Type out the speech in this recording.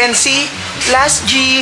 PNC, Last G,